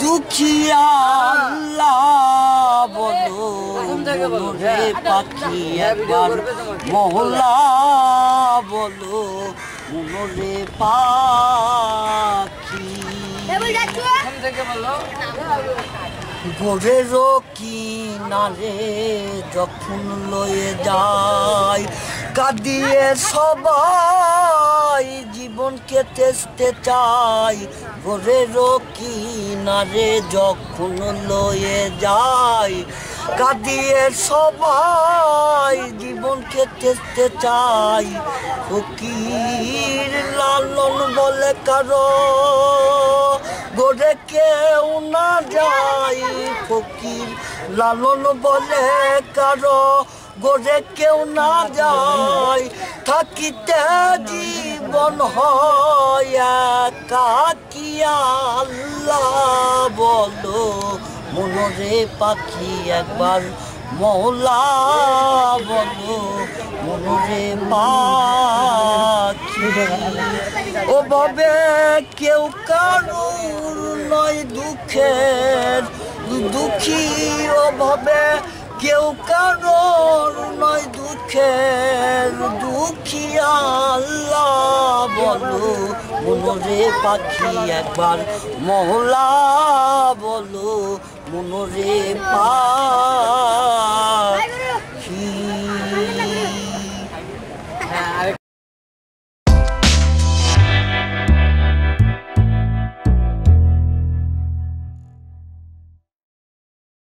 দুখিয়া বলো পাখি মহল্লা পাখি। কি না রে যখন লয়ে যায় কাঁদিয়ে সবাই জীবনকে তেসতে চাই। গোরেরও কি নারে যখন লয়ে যায় কাঁদিয়ে সবাই জীবনকে তেসতে চাই। ফকির লালন বলে কারও গোরে কেউ না যায়। ফকির লালন বলে কারও গোরে কেউ না যায়, থাকিতে জীবন আল্লাহ বলো? মনরে পাখি একবার মৌলা বলো। মনরে পাখি। ওভাবে কেউ কারুর নয় দুঃখের। দুঃখী ওভাবে কেউ নয় দুঃখের দুঃখী বলো মনোরে পাখি একবার মহলা বলো মনোরে পা